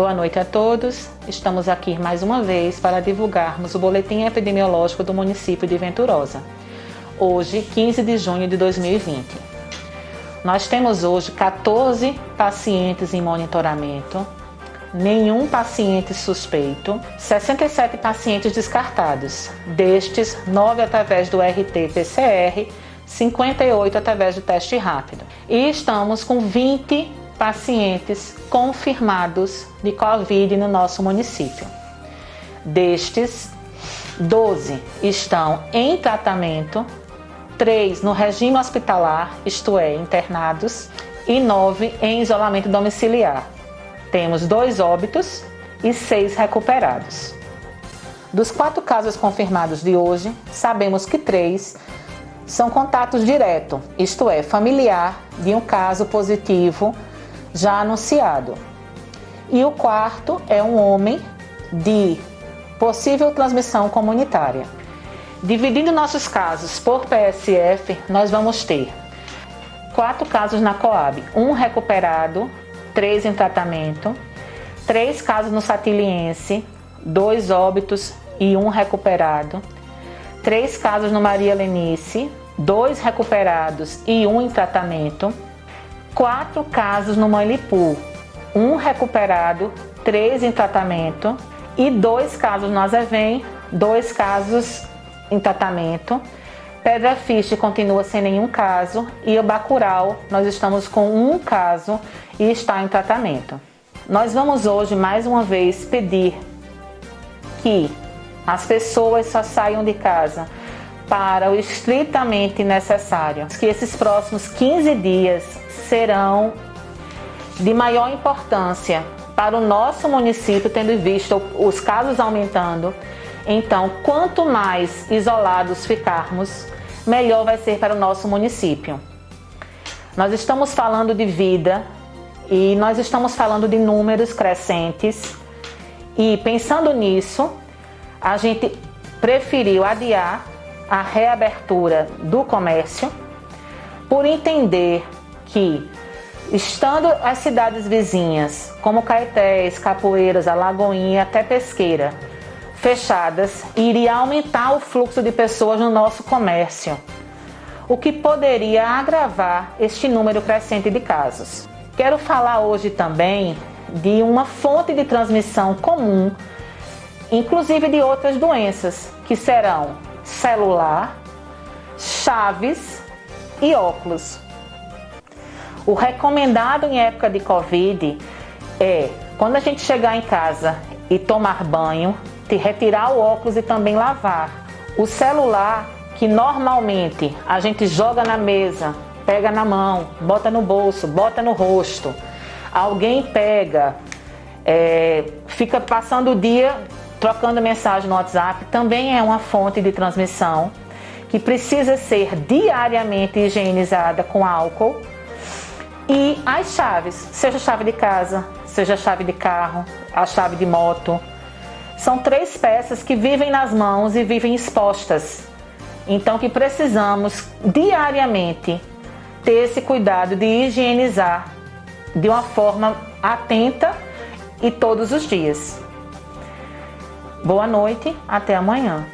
Boa noite a todos. Estamos aqui mais uma vez para divulgarmos o boletim epidemiológico do município de Venturosa. Hoje, 15 de junho de 2020. Nós temos hoje 14 pacientes em monitoramento, nenhum paciente suspeito, 67 pacientes descartados. Destes, 9 através do RT-PCR, 58 através do teste rápido. E estamos com 20 pacientes confirmados de Covid no nosso município. Destes, 12 estão em tratamento, 3 no regime hospitalar, isto é, internados, e 9 em isolamento domiciliar. Temos dois óbitos e seis recuperados. Dos quatro casos confirmados de hoje, sabemos que três são contatos diretos, isto é, familiar de um caso positivo já anunciado. E o quarto é um homem de possível transmissão comunitária. Dividindo nossos casos por PSF, nós vamos ter quatro casos na Coab, um recuperado, três em tratamento, três casos no Satiliense, dois óbitos e um recuperado, três casos no Maria Lenice, dois recuperados e um em tratamento quatro casos no Manlipu, um recuperado, três em tratamento e dois casos no Azevém, dois casos em tratamento. Pedra Fiche continua sem nenhum caso e o Bacurau nós estamos com um caso e está em tratamento. Nós vamos hoje mais uma vez pedir que as pessoas só saiam de casa para o estritamente necessário. Que esses próximos 15 dias serão de maior importância para o nosso município, tendo visto os casos aumentando. Então, quanto mais isolados ficarmos, melhor vai ser para o nosso município. Nós estamos falando de vida e nós estamos falando de números crescentes. E pensando nisso, a gente preferiu adiar a reabertura do comércio por entender que, estando as cidades vizinhas, como Caetés, Capoeiras, Alagoinha até Pesqueira, fechadas, iria aumentar o fluxo de pessoas no nosso comércio, o que poderia agravar este número crescente de casos. Quero falar hoje também de uma fonte de transmissão comum, inclusive de outras doenças, que serão celular, chaves e óculos. O recomendado em época de Covid é quando a gente chegar em casa e tomar banho, te retirar o óculos e também lavar. O celular que normalmente a gente joga na mesa, pega na mão, bota no bolso, bota no rosto. Alguém pega, é, fica passando o dia trocando mensagem no WhatsApp também é uma fonte de transmissão que precisa ser diariamente higienizada com álcool. E as chaves, seja chave de casa, seja chave de carro, a chave de moto, são três peças que vivem nas mãos e vivem expostas. Então que precisamos diariamente ter esse cuidado de higienizar de uma forma atenta e todos os dias. Boa noite, até amanhã.